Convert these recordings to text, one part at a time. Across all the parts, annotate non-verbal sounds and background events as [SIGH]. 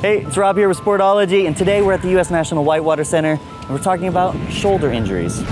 Hey, it's Rob here with Sportology, and today we're at the U.S. National Whitewater Center, and we're talking about shoulder injuries. And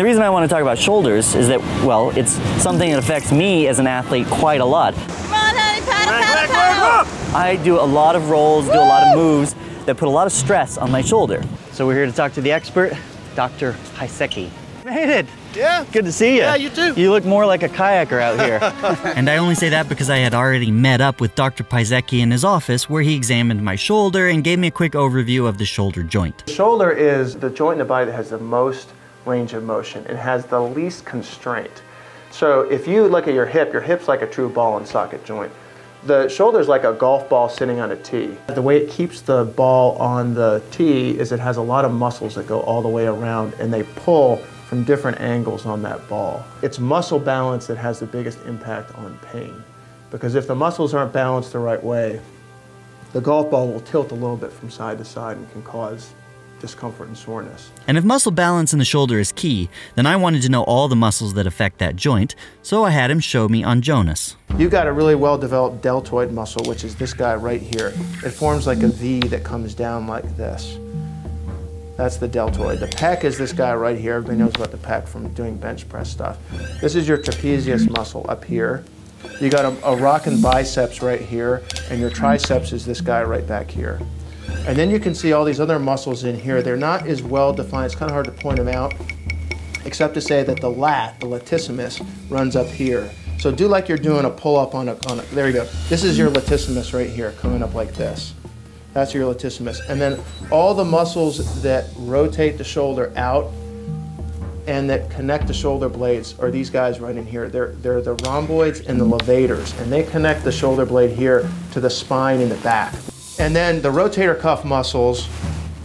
the reason I want to talk about shoulders is that, well, it's something that affects me as an athlete quite a lot. Come on, honey, paddle, paddle, paddle. I do a lot of rolls, do a lot of moves that put a lot of stress on my shoulder. So we're here to talk to the expert, Dr. Piasecki. Made it. Yeah. Good to see you. Yeah, you too. You look more like a kayaker out here. [LAUGHS] and I only say that because I had already met up with Dr. Piasecki in his office where he examined my shoulder and gave me a quick overview of the shoulder joint. Shoulder is the joint in the body that has the most range of motion It has the least constraint. So if you look at your hip, your hip's like a true ball and socket joint. The shoulder's like a golf ball sitting on a tee. The way it keeps the ball on the tee is it has a lot of muscles that go all the way around and they pull from different angles on that ball. It's muscle balance that has the biggest impact on pain. Because if the muscles aren't balanced the right way, the golf ball will tilt a little bit from side to side and can cause discomfort and soreness. And if muscle balance in the shoulder is key, then I wanted to know all the muscles that affect that joint, so I had him show me on Jonas. You've got a really well developed deltoid muscle, which is this guy right here. It forms like a V that comes down like this. That's the deltoid. The pec is this guy right here. Everybody knows about the pec from doing bench press stuff. This is your trapezius muscle up here. You got a, a rocking biceps right here, and your triceps is this guy right back here. And then you can see all these other muscles in here. They're not as well defined. It's kind of hard to point them out, except to say that the lat, the latissimus, runs up here. So do like you're doing a pull up on a, on a, there you go. This is your latissimus right here, coming up like this. That's your latissimus. And then all the muscles that rotate the shoulder out and that connect the shoulder blades are these guys right in here. They're, they're the rhomboids and the levators, and they connect the shoulder blade here to the spine in the back. And then the rotator cuff muscles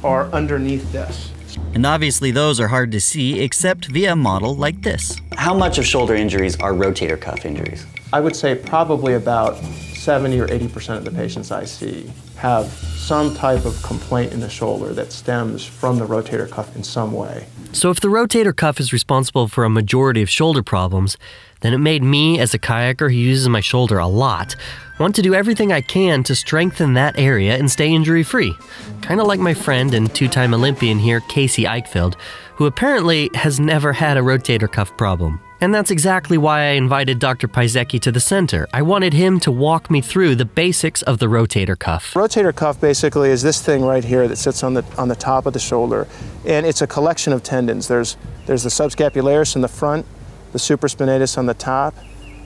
are underneath this. And obviously, those are hard to see except via a model like this. How much of shoulder injuries are rotator cuff injuries? I would say probably about 70 or 80% of the patients I see have some type of complaint in the shoulder that stems from the rotator cuff in some way. So, if the rotator cuff is responsible for a majority of shoulder problems, then it made me, as a kayaker who uses my shoulder a lot, want to do everything I can to strengthen that area and stay injury free. Kind of like my friend and two time Olympian here, Casey Eichfeld, who apparently has never had a rotator cuff problem. And that's exactly why I invited Dr. Piasecki to the center. I wanted him to walk me through the basics of the rotator cuff. Rotator cuff basically is this thing right here that sits on the on the top of the shoulder, and it's a collection of tendons. There's there's the subscapularis in the front, the supraspinatus on the top,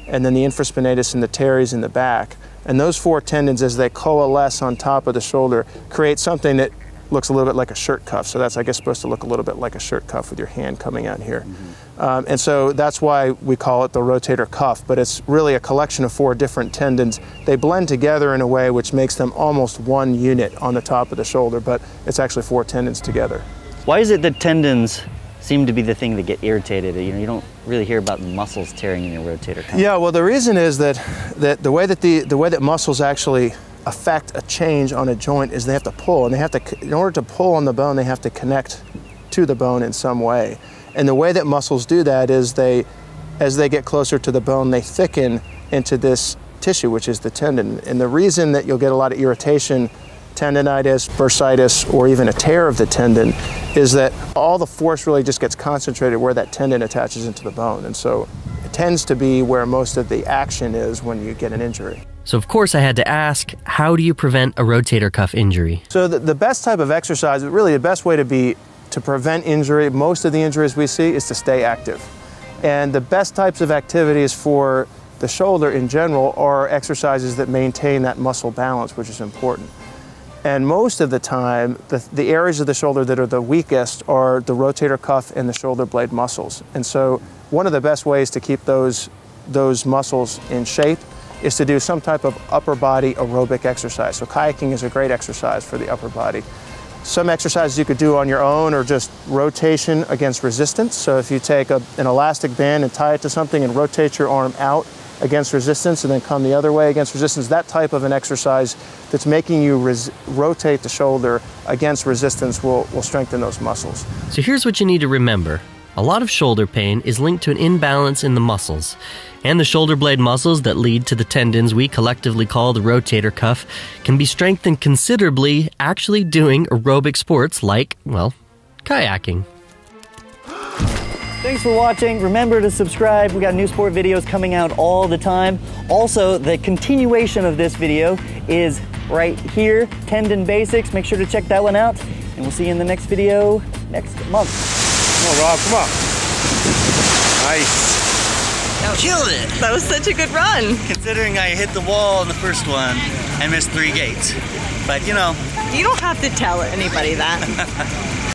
and then the infraspinatus and the teres in the back. And those four tendons, as they coalesce on top of the shoulder, create something that looks a little bit like a shirt cuff. So that's, I guess, supposed to look a little bit like a shirt cuff with your hand coming out here. Mm-hmm. Um, and so that's why we call it the rotator cuff, but it's really a collection of four different tendons. They blend together in a way which makes them almost one unit on the top of the shoulder, but it's actually four tendons together. Why is it that tendons seem to be the thing that get irritated? You know, you don't really hear about muscles tearing in your rotator cuff. Yeah, well, the reason is that, that the way that the, the way that muscles actually affect a change on a joint is they have to pull and they have to in order to pull on the bone they have to connect to the bone in some way and the way that muscles do that is they as they get closer to the bone they thicken into this tissue which is the tendon and the reason that you'll get a lot of irritation tendonitis bursitis or even a tear of the tendon is that all the force really just gets concentrated where that tendon attaches into the bone and so it tends to be where most of the action is when you get an injury so, of course, I had to ask how do you prevent a rotator cuff injury? So, the, the best type of exercise, really the best way to be to prevent injury, most of the injuries we see, is to stay active. And the best types of activities for the shoulder in general are exercises that maintain that muscle balance, which is important. And most of the time, the, the areas of the shoulder that are the weakest are the rotator cuff and the shoulder blade muscles. And so, one of the best ways to keep those, those muscles in shape is to do some type of upper body aerobic exercise. So kayaking is a great exercise for the upper body. Some exercises you could do on your own are just rotation against resistance. So if you take a, an elastic band and tie it to something and rotate your arm out against resistance and then come the other way against resistance, that type of an exercise that's making you res- rotate the shoulder against resistance will, will strengthen those muscles. So here's what you need to remember. A lot of shoulder pain is linked to an imbalance in the muscles. And the shoulder blade muscles that lead to the tendons we collectively call the rotator cuff can be strengthened considerably actually doing aerobic sports like, well, kayaking. Thanks for watching. Remember to subscribe. We got new sport videos coming out all the time. Also, the continuation of this video is right here, Tendon Basics. Make sure to check that one out. And we'll see you in the next video next month. Come on, Rob, come on. Nice. Killed it! That was such a good run. Considering I hit the wall in the first one I missed three gates. But you know, You don't have to tell anybody that. [LAUGHS]